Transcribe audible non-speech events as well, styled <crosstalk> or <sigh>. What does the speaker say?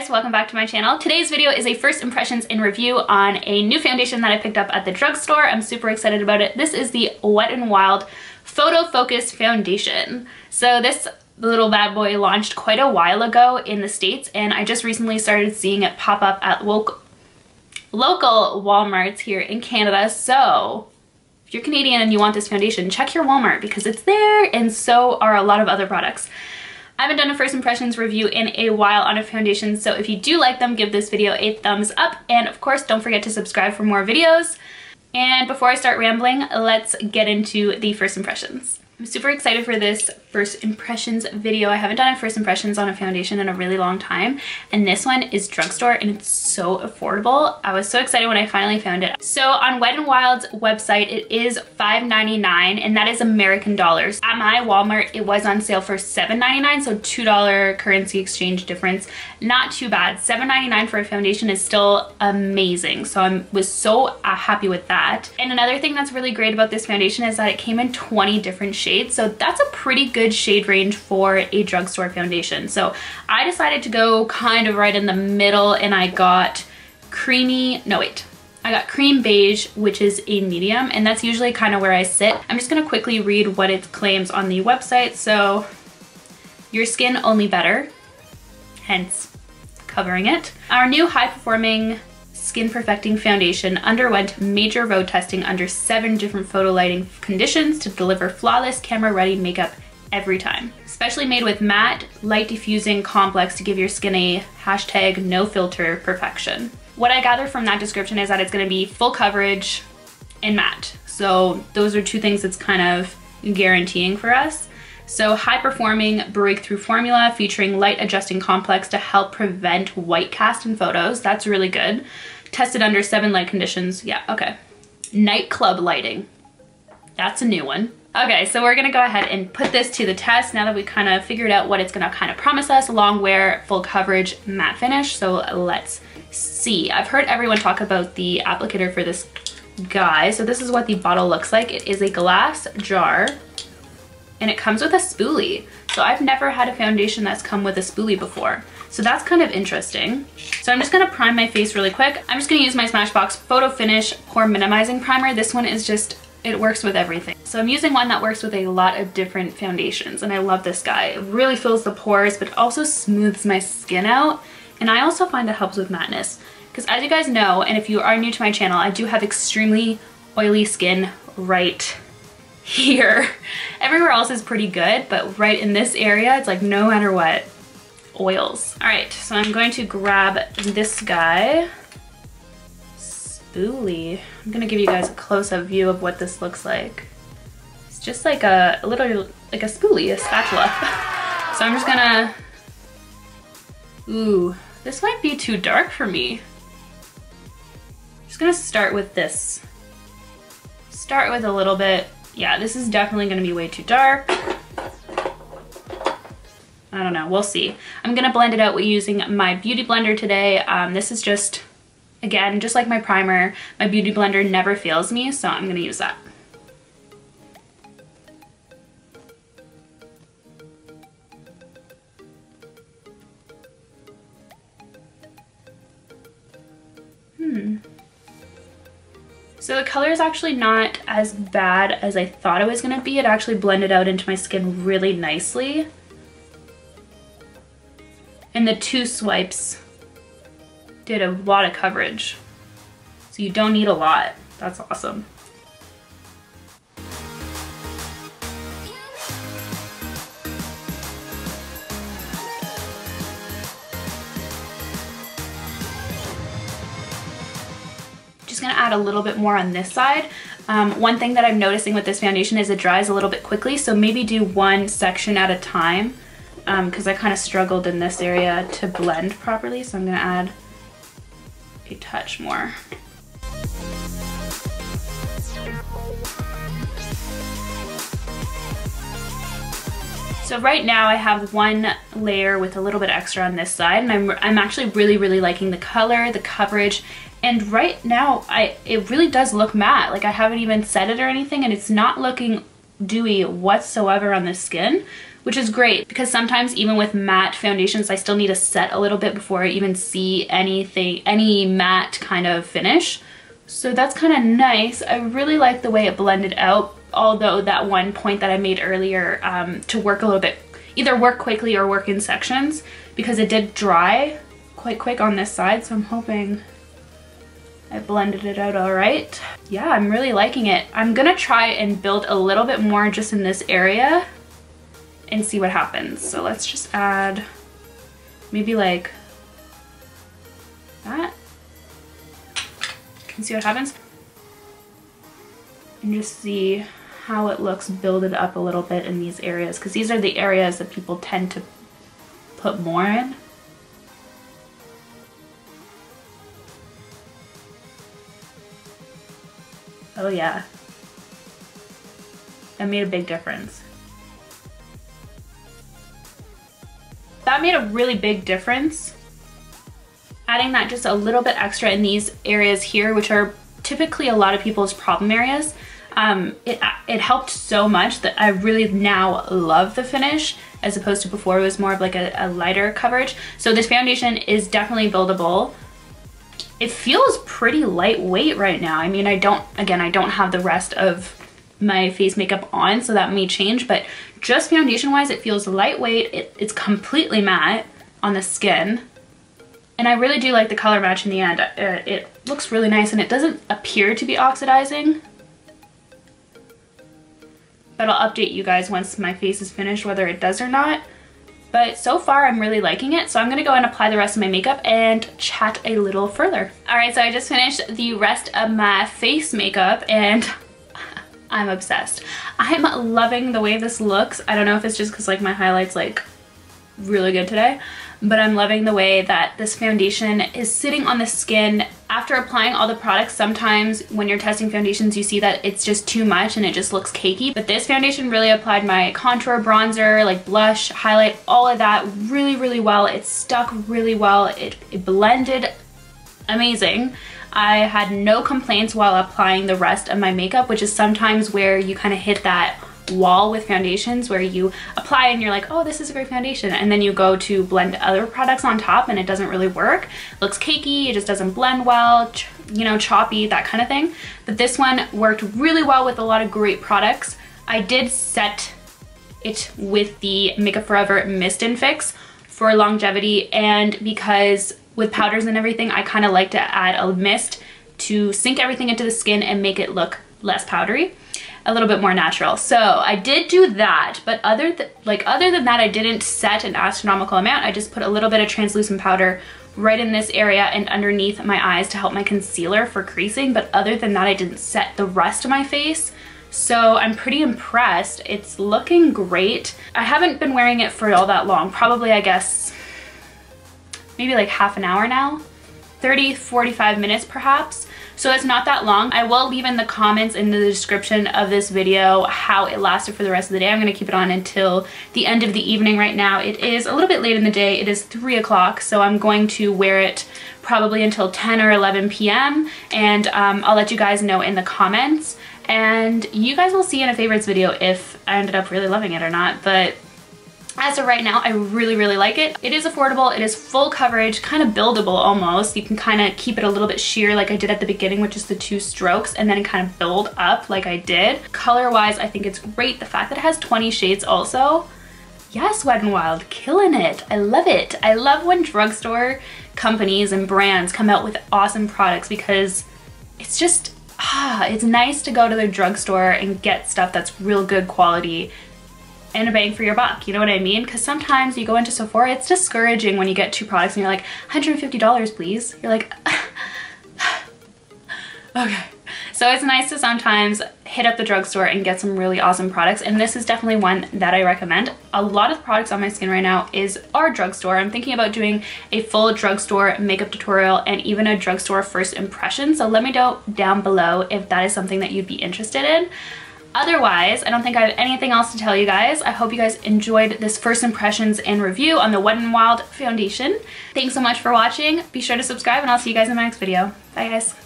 guys, welcome back to my channel. Today's video is a first impressions and review on a new foundation that I picked up at the drugstore. I'm super excited about it. This is the Wet n Wild Photo Focus Foundation. So this little bad boy launched quite a while ago in the States and I just recently started seeing it pop up at local, local Walmarts here in Canada. So if you're Canadian and you want this foundation, check your Walmart because it's there and so are a lot of other products. I haven't done a first impressions review in a while on a foundation, so if you do like them, give this video a thumbs up. And of course, don't forget to subscribe for more videos. And before I start rambling, let's get into the first impressions. I'm super excited for this first impressions video. I haven't done a first impressions on a foundation in a really long time. And this one is drugstore and it's so affordable. I was so excited when I finally found it. So on Wet n Wild's website, it is $5.99 and that is American dollars. At my Walmart, it was on sale for $7.99, so $2 currency exchange difference. Not too bad. $7.99 for a foundation is still amazing. So I was so uh, happy with that. And another thing that's really great about this foundation is that it came in 20 different shades shades. So that's a pretty good shade range for a drugstore foundation. So I decided to go kind of right in the middle and I got creamy, no wait, I got cream beige, which is a medium, and that's usually kind of where I sit. I'm just gonna quickly read what it claims on the website. So, your skin only better, hence covering it. Our new high performing Skin Perfecting Foundation underwent major road testing under seven different photo lighting conditions to deliver flawless camera ready makeup every time. Especially made with matte, light diffusing complex to give your skin a hashtag no filter perfection. What I gather from that description is that it's gonna be full coverage and matte. So those are two things that's kind of guaranteeing for us. So high performing breakthrough formula featuring light adjusting complex to help prevent white cast in photos. That's really good. Tested under seven light conditions. Yeah, okay. Nightclub lighting. That's a new one. Okay, so we're gonna go ahead and put this to the test now that we kind of figured out what it's gonna kind of promise us, long wear, full coverage, matte finish. So let's see. I've heard everyone talk about the applicator for this guy. So this is what the bottle looks like. It is a glass jar and it comes with a spoolie. So I've never had a foundation that's come with a spoolie before. So that's kind of interesting. So I'm just gonna prime my face really quick. I'm just gonna use my Smashbox Photo Finish Pore Minimizing Primer. This one is just, it works with everything. So I'm using one that works with a lot of different foundations and I love this guy. It really fills the pores, but also smooths my skin out. And I also find it helps with matteness. Because as you guys know, and if you are new to my channel, I do have extremely oily skin right <laughs> here. Everywhere else is pretty good, but right in this area, it's like no matter what, oils. All right, so I'm going to grab this guy. Spoolie. I'm gonna give you guys a close-up view of what this looks like. It's just like a, a little, like a spoolie, a spatula. <laughs> so I'm just gonna, ooh, this might be too dark for me. I'm just gonna start with this. Start with a little bit. Yeah, this is definitely gonna be way too dark. I don't know, we'll see. I'm gonna blend it out with using my Beauty Blender today. Um, this is just, again, just like my primer, my Beauty Blender never fails me, so I'm gonna use that. Hmm. So the color is actually not as bad as I thought it was gonna be. It actually blended out into my skin really nicely and the two swipes did a lot of coverage. So you don't need a lot. That's awesome. Just gonna add a little bit more on this side. Um, one thing that I'm noticing with this foundation is it dries a little bit quickly, so maybe do one section at a time because um, I kind of struggled in this area to blend properly, so I'm gonna add a touch more. So right now I have one layer with a little bit extra on this side and I'm, I'm actually really, really liking the color, the coverage, and right now I it really does look matte. Like I haven't even set it or anything and it's not looking dewy whatsoever on the skin, which is great because sometimes even with matte foundations, I still need to set a little bit before I even see anything, any matte kind of finish. So that's kind of nice. I really like the way it blended out, although that one point that I made earlier um, to work a little bit, either work quickly or work in sections because it did dry quite quick on this side. So I'm hoping I blended it out all right. Yeah, I'm really liking it. I'm gonna try and build a little bit more just in this area and see what happens. So let's just add maybe like that. Can see what happens? And just see how it looks builded up a little bit in these areas because these are the areas that people tend to put more in. Oh yeah. That made a big difference. Made a really big difference. Adding that just a little bit extra in these areas here, which are typically a lot of people's problem areas, um, it, it helped so much that I really now love the finish as opposed to before it was more of like a, a lighter coverage. So this foundation is definitely buildable it feels pretty lightweight right now. I mean, I don't, again, I don't have the rest of my face makeup on, so that may change, but just foundation wise, it feels lightweight. It, it's completely matte on the skin. And I really do like the color match in the end. Uh, it looks really nice and it doesn't appear to be oxidizing. But I'll update you guys once my face is finished, whether it does or not. But so far I'm really liking it. So I'm gonna go and apply the rest of my makeup and chat a little further. All right, so I just finished the rest of my face makeup and I'm obsessed. I'm loving the way this looks. I don't know if it's just cause like my highlights like really good today, but I'm loving the way that this foundation is sitting on the skin. After applying all the products, sometimes when you're testing foundations, you see that it's just too much and it just looks cakey. But this foundation really applied my contour, bronzer, like blush, highlight, all of that really, really well. It stuck really well. It, it blended amazing. I had no complaints while applying the rest of my makeup, which is sometimes where you kind of hit that wall with foundations where you apply and you're like, oh, this is a great foundation. And then you go to blend other products on top and it doesn't really work. It looks cakey, it just doesn't blend well, you know, choppy, that kind of thing. But this one worked really well with a lot of great products. I did set it with the Makeup Forever Mist and Fix for longevity and because with powders and everything, I kind of like to add a mist to sink everything into the skin and make it look less powdery a little bit more natural. So I did do that, but other th like other than that, I didn't set an astronomical amount. I just put a little bit of translucent powder right in this area and underneath my eyes to help my concealer for creasing. But other than that, I didn't set the rest of my face. So I'm pretty impressed. It's looking great. I haven't been wearing it for all that long. Probably, I guess, maybe like half an hour now. 30, 45 minutes perhaps. So it's not that long. I will leave in the comments in the description of this video how it lasted for the rest of the day. I'm gonna keep it on until the end of the evening right now. It is a little bit late in the day. It is three o'clock, so I'm going to wear it probably until 10 or 11 p.m. And um, I'll let you guys know in the comments. And you guys will see in a favorites video if I ended up really loving it or not. But as of right now, I really, really like it. It is affordable, it is full coverage, kind of buildable almost. You can kind of keep it a little bit sheer like I did at the beginning with just the two strokes and then kind of build up like I did. Color-wise, I think it's great. The fact that it has 20 shades also, yes, Wet n Wild, killing it. I love it. I love when drugstore companies and brands come out with awesome products because it's just, ah, it's nice to go to the drugstore and get stuff that's real good quality and a bang for your buck, you know what I mean? Because sometimes you go into Sephora, it's discouraging when you get two products and you're like, $150 please. You're like, <laughs> okay. So it's nice to sometimes hit up the drugstore and get some really awesome products and this is definitely one that I recommend. A lot of products on my skin right now is our drugstore. I'm thinking about doing a full drugstore makeup tutorial and even a drugstore first impression. So let me know down below if that is something that you'd be interested in. Otherwise, I don't think I have anything else to tell you guys. I hope you guys enjoyed this first impressions and review on the Wet n Wild foundation. Thanks so much for watching. Be sure to subscribe and I'll see you guys in my next video. Bye guys.